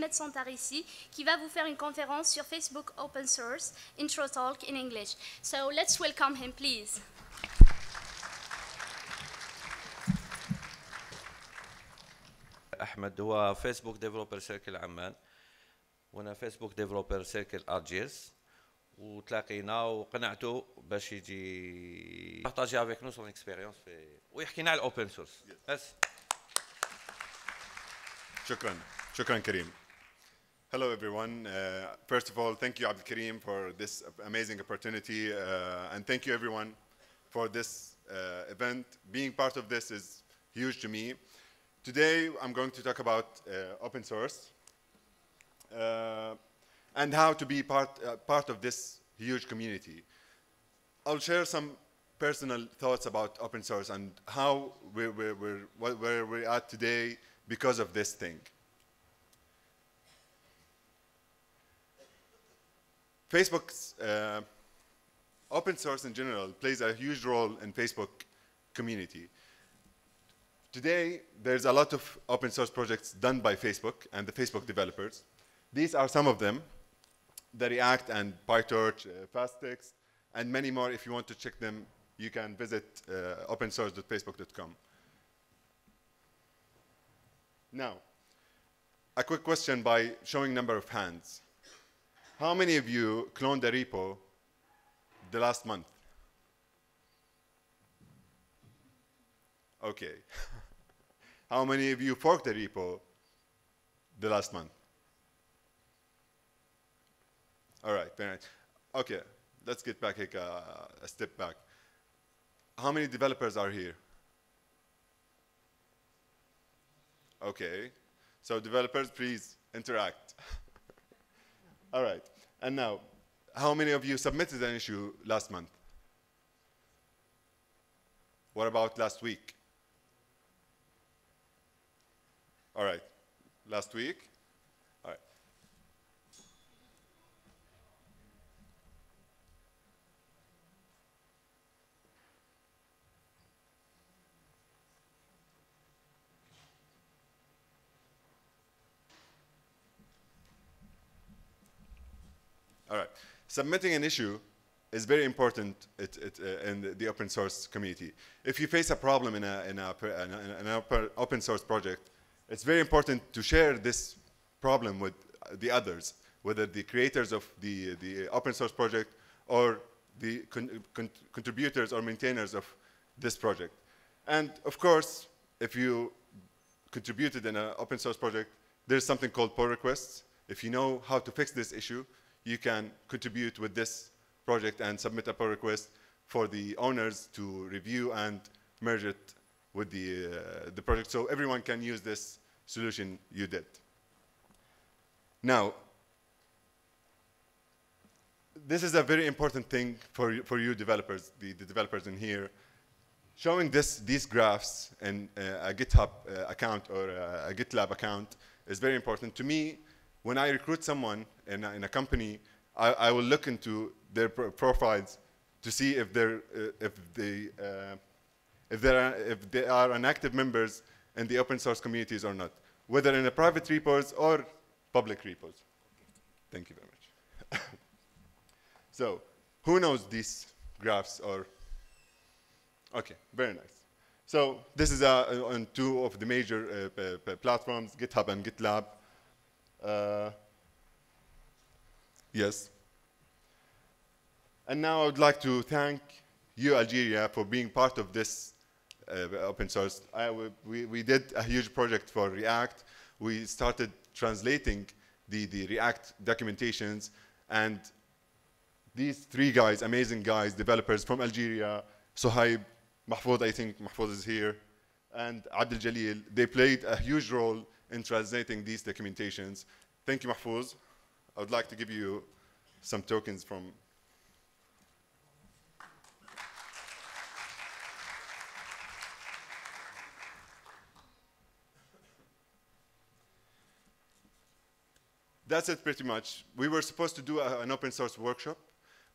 Ahmed Santarissi, qui va vous faire une conférence sur Facebook Open Source Intro Talk in English. So let's welcome him, please. احمد هو فيسبوك ديفلوبر سيركل عمان وانا فيسبوك ديفلوبر سيركل ارجيس وتلاقينا وقنعته باش يجي بارطاجي افيك نو سون اكسبيريونس في ويحكينا على الاوبن سورس بس شكرا شكرا كريم Hello everyone. Uh, first of all, thank you Abdul Karim for this amazing opportunity uh, and thank you everyone for this uh, event. Being part of this is huge to me. Today I'm going to talk about uh, open source uh, and how to be part, uh, part of this huge community. I'll share some personal thoughts about open source and how we're, we're, we're, where we're at today because of this thing. Facebook's uh, open source in general plays a huge role in Facebook community. Today, there's a lot of open source projects done by Facebook and the Facebook developers. These are some of them, the React and PyTorch, uh, FastText, and many more. If you want to check them, you can visit uh, opensource.facebook.com. Now, a quick question by showing number of hands. How many of you cloned a repo the last month? Okay. How many of you forked a repo the last month? All right, very nice. Okay, let's get back like, uh, a step back. How many developers are here? Okay, so developers, please interact. All right, and now, how many of you submitted an issue last month? What about last week? All right, last week? All right. Submitting an issue is very important it, it, uh, in the, open source community. If you face a problem in, a, in, a, in, a, in an open source project, it's very important to share this problem with the others, whether the creators of the, the open source project or the con con contributors or maintainers of this project. And of course, if you contributed in an open source project, there's something called pull requests. If you know how to fix this issue, you can contribute with this project and submit a pull request for the owners to review and merge it with the, uh, the project so everyone can use this solution you did. Now, this is a very important thing for, for you developers, the, the developers in here. Showing this, these graphs in uh, a GitHub uh, account or a, a GitLab account is very important. To me, when I recruit someone in a, in a company, I, I, will look into their pro profiles to see if they're uh, if they uh, if they are if they are an active members in the open source communities or not, whether in the private repos or public repos. Thank you very much. so, who knows these graphs or? Okay, very nice. So this is uh, on two of the major uh, platforms, GitHub and GitLab. Uh, yes. And now I would like to thank you, Algeria, for being part of this uh, open source. I, we, we did a huge project for React. We started translating the, the React documentations, and these three guys, amazing guys, developers from Algeria, Sohaib, Mahfoud, I think Mahfoud is here, and Abdel Jalil, they played a huge role in translating these documentations. Thank you, Mahfouz. I would like to give you some tokens from That's it pretty much. We were supposed to do a, an open source workshop,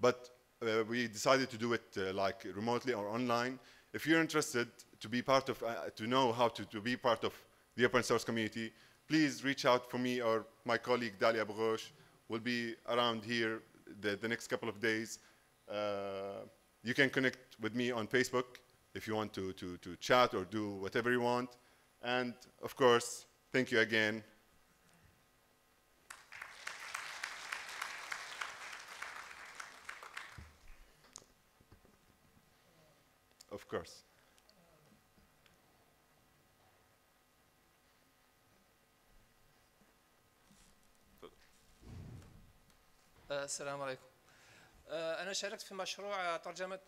but uh, we decided to do it uh, like remotely or online. If you're interested to be part of, uh, to know how to, to be part of the open source community, please reach out for me or my colleague Dalia Boghosh. We'll be around here the, the next couple of days. Uh, you can connect with me on Facebook if you want to, to, to chat or do whatever you want. And of course, thank you again. Of course. السلام عليكم. آه، أنا شاركت في مشروع ترجمة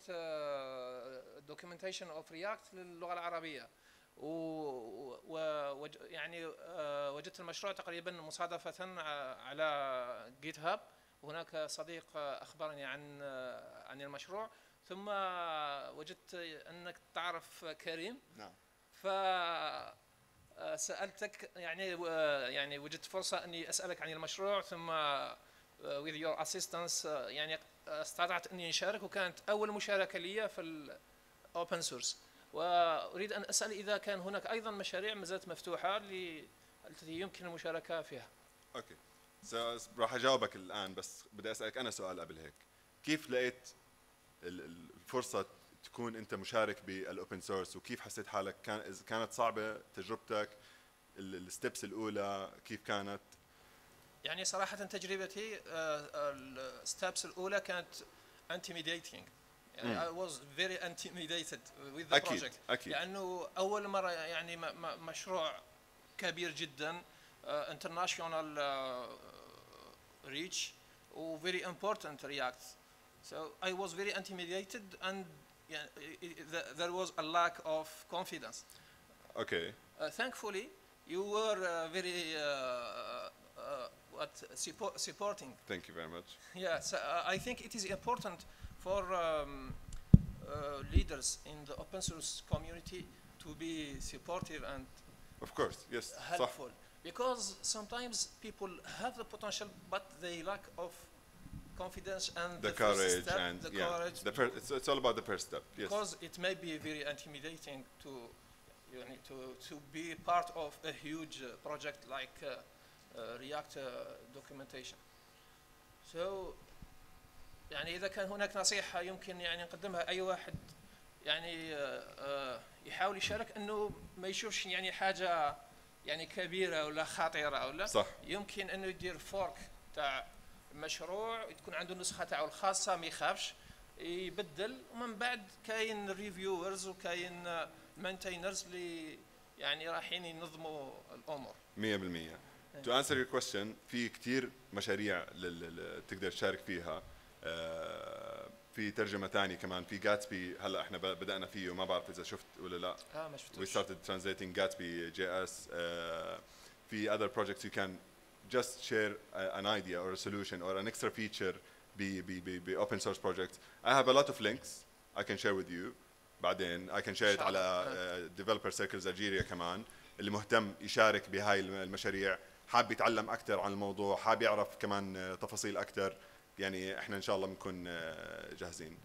documentation of React للغة العربية. و يعني آه، وجدت المشروع تقريبا مصادفة على GitHub وهناك صديق آه، أخبرني عن آه، عن المشروع. ثم وجدت أنك تعرف كريم. نعم. ف آه، سألتك يعني آه، يعني وجدت فرصة أني أسألك عن المشروع. ثم آه، with your assistance آه، يعني آه، استطعت أني أشارك وكانت أول مشاركة لي في ال open source وأريد أن أسأل إذا كان هناك أيضا مشاريع ما زالت مفتوحة ل- التي يمكن المشاركة فيها. okay. راح أجاوبك الآن بس بدي أسألك أنا سؤال قبل هيك. كيف لقيت ال- ال- الفرصة تكون أنت مشارك بال open source وكيف حسيت حالك؟ كان كانت صعبة تجربتك ال steps الأولى كيف كانت؟ يعني صراحة تجربتي الستابس الأولى كانت intimidating يعني I was very intimidated with the أكيد، project أكيد. لأنه أول مرة يعني م- م- مشروع كبير جدا uh, international uh, reach و very important react so I was very intimidated and يعني, i- i- the- there was a lack of confidence اوكي Uh, thankfully, you were uh, very uh, uh, but uh, supporting. Thank you very much. Yes, uh, I think it is important for um, uh, leaders in the open source community to be supportive and of course, yes, helpful. Because sometimes people have the potential, but they lack of confidence and the, the courage step, and the yeah, courage. The it's, it's, all about the first step. Yes. Because it may be very intimidating to you need to to be part of a huge uh, project like. Uh, React uh, documentation. So يعني إذا كان هناك نصيحة يمكن يعني نقدمها أي واحد يعني آه، يحاول يشارك إنه ما يشوفش يعني حاجة يعني كبيرة ولا خطيرة ولا صح. يمكن أنه يدير fork تاع مشروع تكون عنده النسخه تاعو الخاصة ما يخافش يبدل ومن بعد كاين reviewers وكاين maintainers اللي يعني رايحين ينظموا الأمور. 100% to answer your question في كتير مشاريع تقدر تشارك فيها آه، في ترجمة تانية كمان في جاتسبي هلا إحنا ب- بدأنا فيه ما بعرف إذا شفت ولا لا آه ما شفتوش started translating Gatsby JS uh, في other projects you can just share an idea or a solution or an extra feature ب ب ب ب open source projects I have a lot of links I can share with you بعدين I can share it على uh, developer circles Algeria كمان اللي مهتم يشارك بهاي الم- المشاريع حاب يتعلم أكثر عن الموضوع حاب يعرف كمان uh, تفاصيل أكثر يعني إحنا إن شاء الله بنكون uh, جاهزين.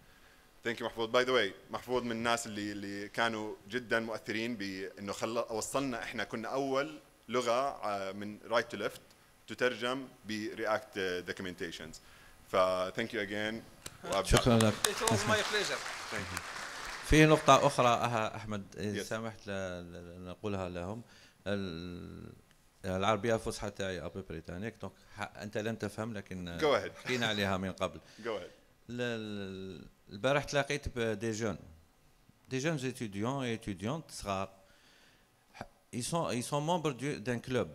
thank you محفوظ by the way محفوظ من الناس اللي اللي كانوا جدا مؤثرين بانه خل وصلنا إحنا كنا أول لغة آه، من right to left تترجم ب React documentations ف thank you again شكرا لك. في نقطة أخرى أها أحمد إذا Yes. سمحت ل- ل- نقولها لهم. العربية الفصحى تاعي est britannique donc أنت لم تفهم لكن حكينا عليها من قبل. البارح تلاقيت ب des jeunes des jeunes étudiants étudiants صغار. ils sont ils sont membres d'un club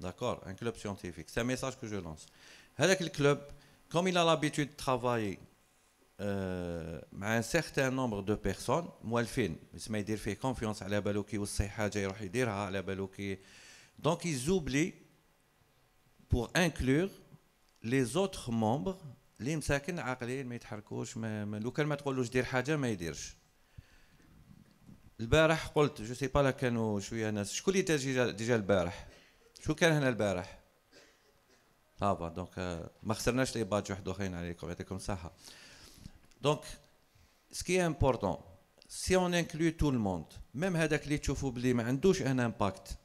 d'accord un club scientifique c'est un message que je lance هذاك ال club comme il a l'habitude travaille مع un certain nombre de personnes موالفين يسمى يدير فيه conférence على بالو كي يوصي حاجة يروح يديرها على بالو كي donc ils oublient pour inclure les autres membres اللي مساكن عاقلين ما يتحركوش ما, ما لو كان ما تقولوش دير حاجه ما يديرش البارح قلت جو سي با لا كانوا شويه ناس شكون اللي ديجا ديجا البارح شو كان هنا البارح طابا دونك آه، ما خسرناش لي بادج واحد اخرين عليكم يعطيكم الصحه دونك سكي امبورطون سي اون انكلو تو الموند ميم هذاك اللي تشوفوا بلي ما عندوش ان امباكت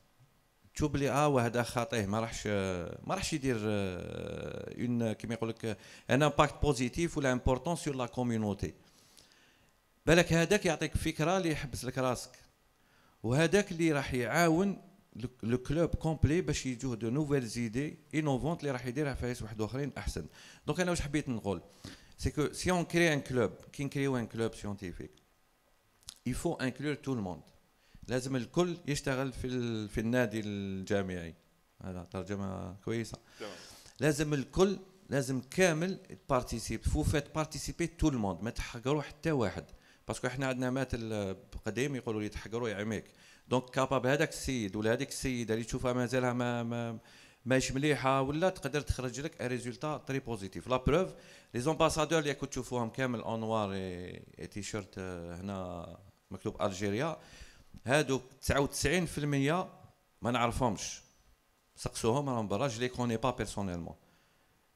تشوف بلي آه وهذا خاطيه ما راحش ما راحش يدير un كيما يقول لك un impact positif ولا important sur la community بالك هذاك يعطيك فكرة اللي يحبس لك راسك. وهذاك اللي راح يعاون le club complet باش يجوه de nouvelles idées innovantes اللي راح يديرها فايس واحد آخرين أحسن. donc أنا واش حبيت نقول؟ c'est que si on crée un club كي نكريو un club scientifique il faut inclure tout le monde. لازم الكل يشتغل في ال... في النادي الجامعي. هذا ترجمة كويسة. لازم الكل لازم كامل participe faut faites participer tout le monde ما تحقروا حتى واحد. parce que إحنا عندنا مثل قديم يقولوا لي تحقروا يعميك donc capable هذاك السيد ولا هذيك السيدة اللي تشوفها مازالها ما ما ماهيش مليحة ولا تقدر تخرج لك résultat très positif la preuve les ambassadeurs اللي كنت تشوفوهم كامل en noir et t-shirt هنا مكتوب Algeria هادو 99% ما نعرفهمش. سقسوهم راهم برا je les connais pas personnellement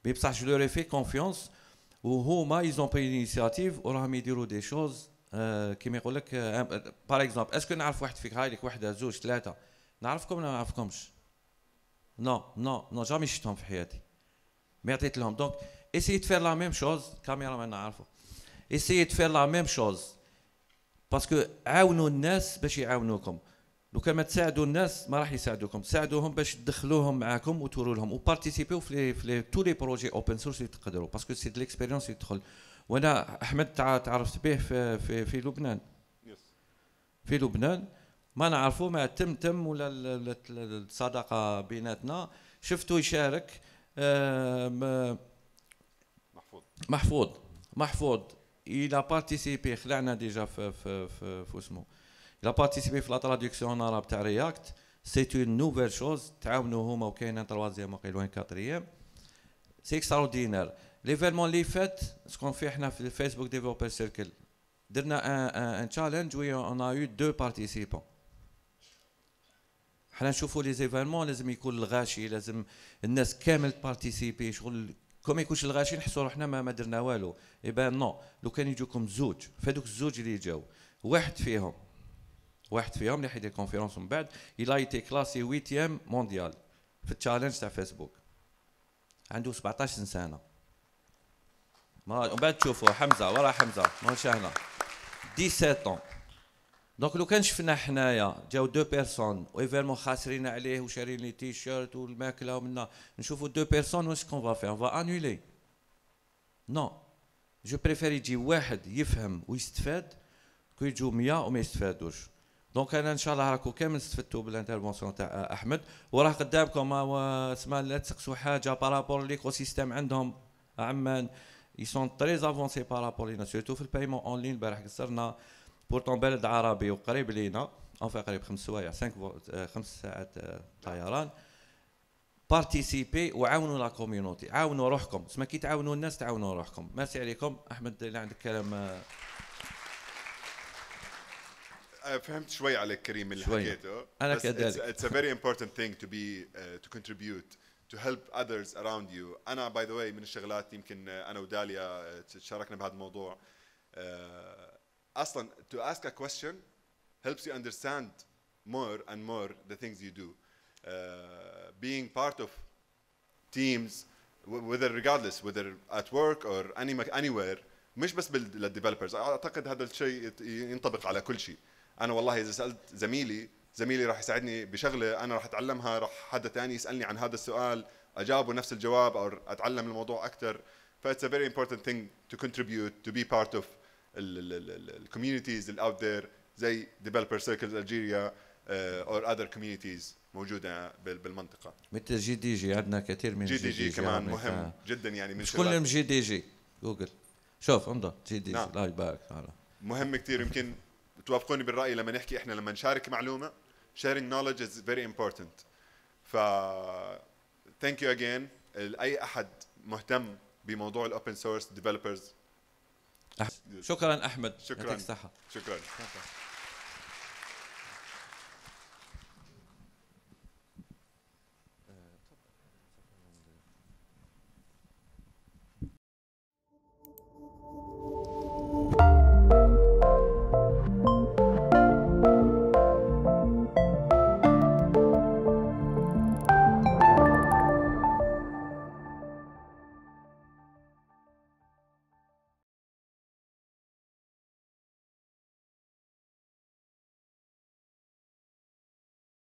mais بصح je leur ai fait confiance وهما ils ont pris initiative وراهم يديروا des choses كيما يقول لك par exemple est-ce que نعرف واحد فيك هاي لك وحده زوج ثلاثة. نعرفكم ولا ما نعرفكمش؟ non non non jamais شفتهم في حياتي. ما عطيت لهم. donc de faire la même chose. كاميرا ما نعرفه de faire la même chose. parce que عاونوا الناس باش يعاونوكم. لو كان ما تساعدوا الناس ما راح يساعدوكم. ساعدوهم باش تدخلوهم معاكم وتوروا لهم. وبارتيسيبيو في في tous les projets open source اللي تقدروا. parce que c'est de l'expérience يدخل وأنا أحمد تع- تعرفت به في في, في لبنان. في لبنان. ما نعرفه مع تمتم ولا ال- ال- ال- الصداقة بيناتنا. شفته يشارك آم، محفوظ. محفوظ. محفوظ. Il a participé خلعنا déjà في في في, في اسمه il a participé في la traduction arabe تاع React c'est une nouvelle chose تعاونوا هما وكاين troisième وقيل un quatrième c'est extraordinaire l'événement اللي فات ce qu'on fait إحنا في ال Facebook Developer Circle درنا un un challenge et on a eu deux participants حنا نشوفوا les événements لازم يكون الغاشي لازم الناس كامل participer شغل كون ما يكونش الغاشي نحسوا روحنا ما, ما درنا والو. يبان non لو كان يجوكم زوج فهذوك الزوج اللي جاو واحد فيهم واحد فيهم اللي حيدير conférence من بعد a été classé 8 mondial في ال challenge تاع فيسبوك عنده 17 سنة. ما بعد تشوفوا حمزة ورا حمزة ماهوش هنا 17 donc لو كان شفنا حنايا جاو deux personnes و événement خاسرين عليه وشارين les t-shirts والماكلة ومنا نشوفوا deux personnes واش qu'on va faire va annuler non je préfère يجي واحد يفهم ويستفاد que يجوا 100 وما يستفادوش. donc أنا إن شاء الله راكم كامل استفدتوا بال intervention تاع أحمد. وراه قدامكم هو اسمع لا تسقسوا حاجة par rapport l'écosystème عندهم. عمان très avancés par rapport لينا surtout في ال paiement en ligne البارح قصرنا. pourtant بلد عربي وقريب لينا enfin قريب خمس سوايع 5 خمس ساعات آه، طيران. participez وعاونوا la community عاونوا روحكم. اسمع كي تعاونوا الناس تعاونوا روحكم. ميرسي عليكم. أحمد اللي عندك كلام آه، آه، فهمت شوي عليك كريم اللي شوي. حكيته. بس كذلك. it's, it's a very important thing to be uh, to contribute to help others around you. أنا باي ذا واي من الشغلات يمكن آه، أنا وداليا آه، تشاركنا بهذا الموضوع آه، اصلا to ask a question helps you understand more and more the things you do uh, being part of teams wh- whether regardless whether at work or any مك- anywhere مش بس للديفلوبرز اعتقد هذا الشيء يت- ينطبق على كل شيء انا والله اذا سالت زميلي زميلي راح يساعدني بشغله انا راح اتعلمها راح حدا ثاني يسالني عن هذا السؤال اجاوبه نفس الجواب او اتعلم الموضوع اكثر ف it's a very important thing to contribute to be part of الكوميونيتيز اللي out there زي circles Algeria uh, or other communities موجودة بال- بالمنطقة. مثل GDG عندنا كثير من GDG كمان. مهم جدا يعني من مش كلهم GDG جوجل شوف انظر GDG نعم. هذا مهم كثير. يمكن توافقوني بالرأي لما نحكي إحنا لما نشارك معلومة. Sharing knowledge is very important. ف thank you again. أي أحد مهتم بموضوع ال open source developers شكرا أحمد. شكراً. يعطيك الصحة. شكرا.